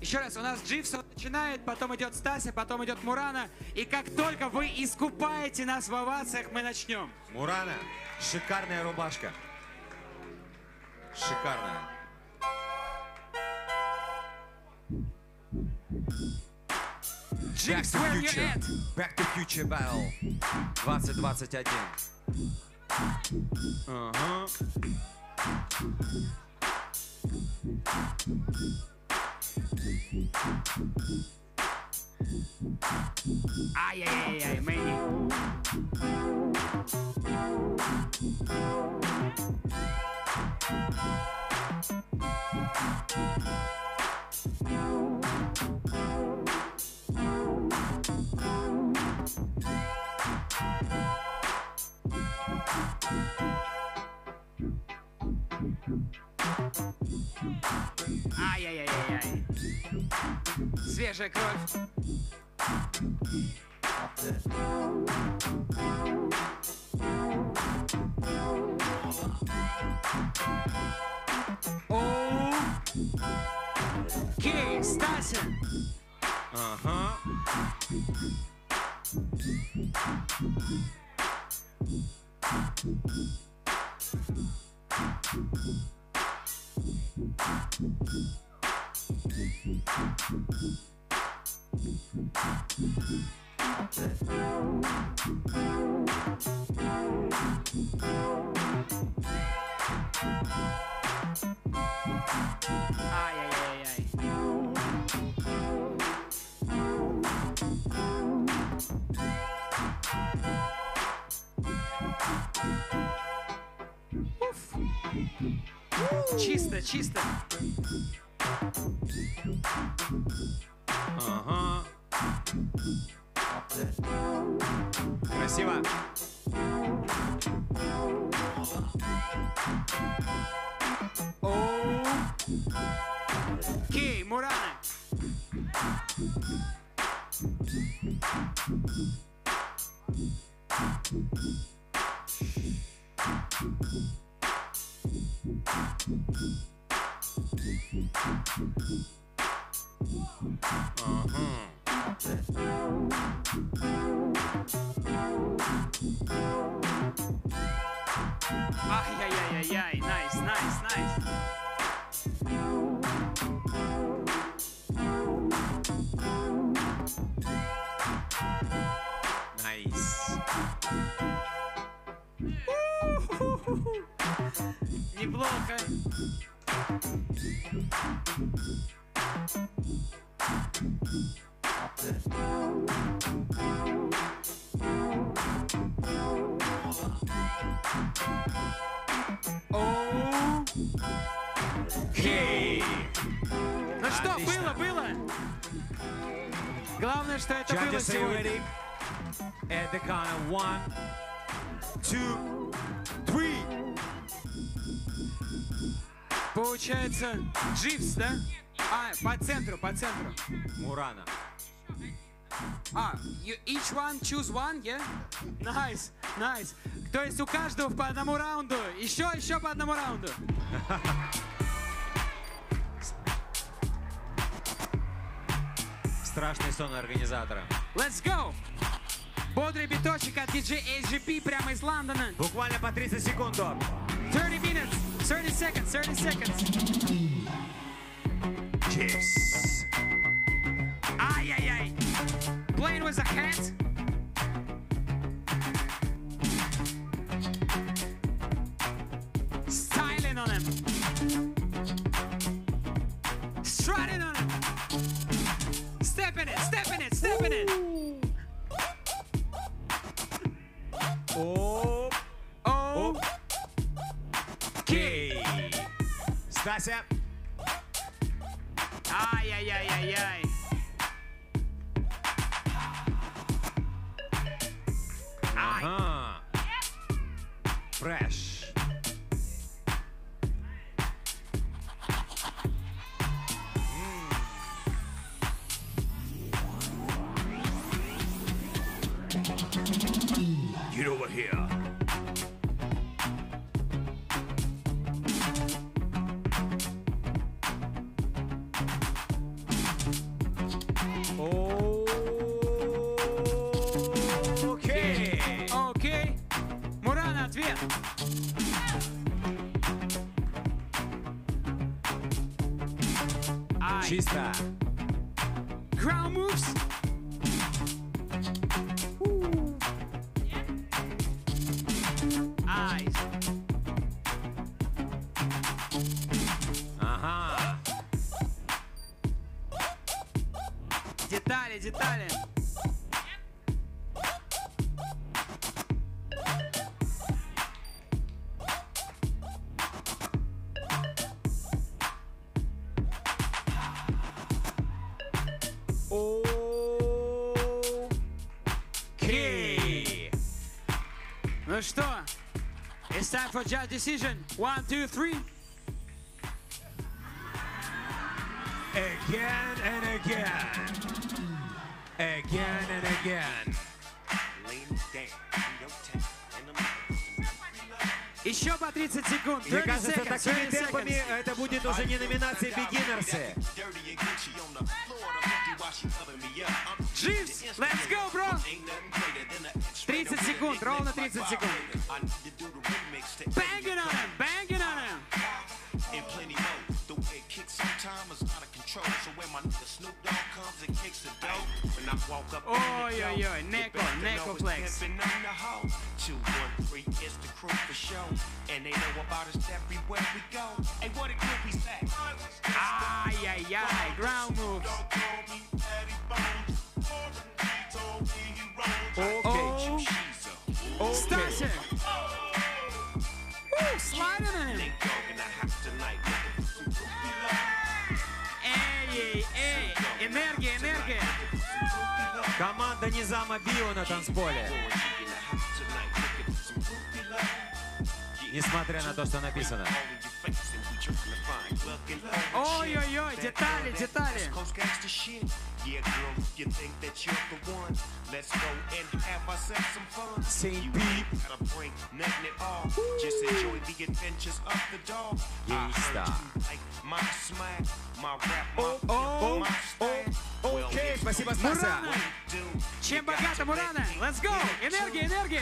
Еще раз, у нас Дживсон начинает, потом идет Стася, потом идет Мурана. И как только вы искупаете нас в овациях, мы начнем. Мурана, шикарная рубашка. Шикарная. Дживс, where you at? Back to Future Battle 2021. Ага. Ay, ay, ay, ay, man. Свежая кровь. Окей, Стася. Ага. Чисто, чисто. Ага. Красиво. Окей, Мурана. Ай-яй-яй-яй-яй, найс, найс, найс. Найс. Неплохо. Окей. Ну что, было, было? Главное, что это было Judges, are сегодня. ready? At the count of one, two, three. Получается, Дживс, да? А, по центру, по центру. Мурана. А, you each one choose one, yeah? Nice, nice. То есть у каждого по одному раунду. Еще, еще по одному раунду. Страшный сон организатора. Let's go! Бодрый биточек от DJ AGP прямо из Лондона. Буквально по 30 секунд. до. 30 minutes, 30 seconds, 30 seconds. Chiefs. as I can't. Styling on him. Striding on him. Stepping it, stepping it, stepping it. Oh, oh. Okay. Stacks up. Ay, ay, ay, ay, ay. Uh -huh. Fresh. Чисто. Ground moves. Детали, детали. Окей. Ну что, it's time for judge decision. One, two, three. Again and again. Again and again. Еще по 30 секунд. Мне 30 кажется, seconds, такими 30 темпами seconds. это будет уже не номинация бигинерсы. Дживс, let's go, bro. 30 секунд, ровно 30 секунд. Banging on him, banging on him. and plenty more. The way it kicks sometimes is out of control. So when my nigga Snoop Dogg comes and kicks the dough, when I walk up in Oi, the oi, door, oi, you Neko, better know Neko it's flex. pimpin' on the hoe. Two, one, three, it's the crew for show. And they know about us everywhere we go. Hey, what a group we say. Ay, ay, ay, ground Some groupie love. Эй, эй, эй, энергия, энергия. Команда Низама Био на танцполе. Несмотря на то, что написано. find looking for Ой-ой-ой, детали, детали. Coast gangster shit. Yeah, girl, if you think that you're the one, let's go and have ourselves some fun. Say you beep. ain't gotta bring nothing at all. Just enjoy the adventures of the dog. I Yeah, heard stop. you like my smack, my rap, my Oh, pimp, oh, my style. oh, Well, окей, here's спасибо, what Стася. Мурана. we do. Чем You got богата to Мурана? let me Let's go. do it Энергия, too. энергия.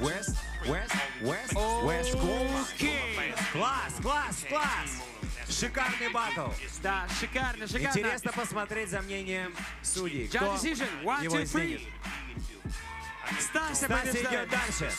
West, West, West, West Coast. Класс, класс, класс. Шикарный батл. Да, шикарно, шикарно. Интересно посмотреть за мнением судей. Кто decision. One, его two, three. Стася Стася идет дальше.